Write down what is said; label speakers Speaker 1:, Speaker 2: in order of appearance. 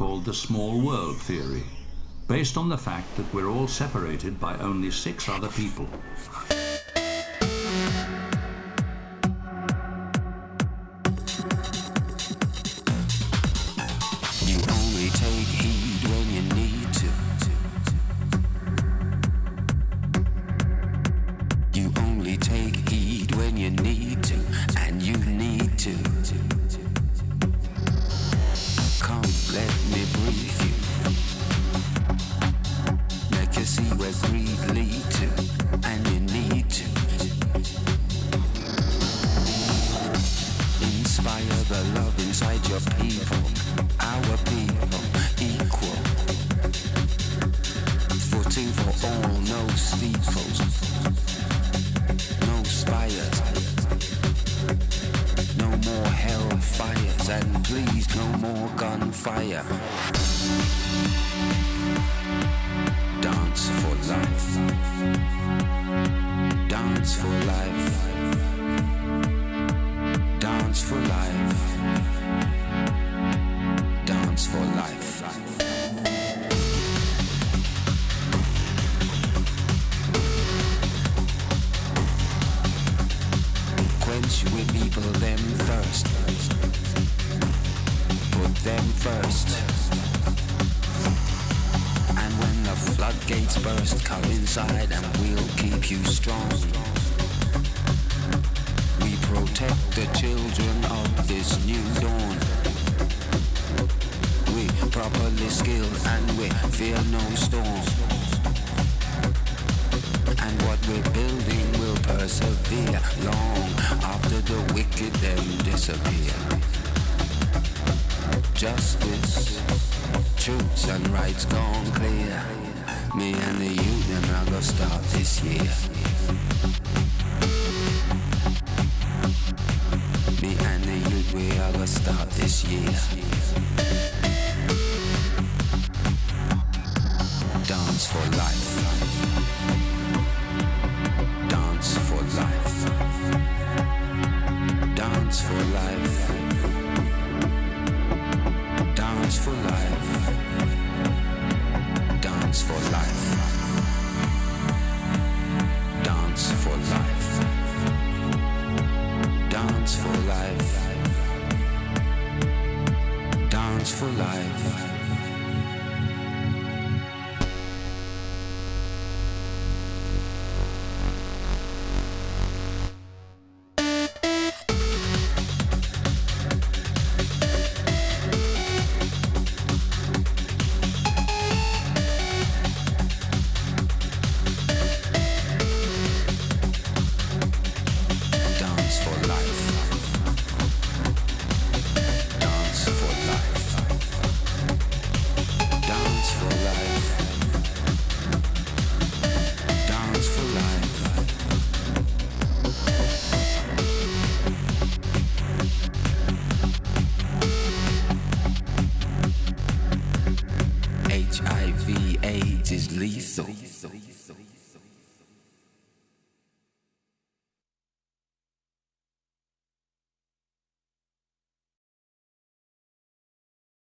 Speaker 1: called the small world theory, based on the fact that we're all separated by only six other people.
Speaker 2: Your people, our people, equal. Footing for all, no steeples, no spires, no more hellfires, and please no more gunfire. Dance for life. Dance for life. With people them thirst. Put them first. And when the floodgates burst, come inside and we'll keep you strong. We protect the children of this new dawn. We properly skilled and we fear no storm. The them disappear. Justice, truths and rights gone clear. Me and the youth them are gonna start this year. Me and the youth, we are gonna start this year. Dance for life. Dance for life. Dance for life. Dance for life. Dance for life. HIV AIDS is lethal.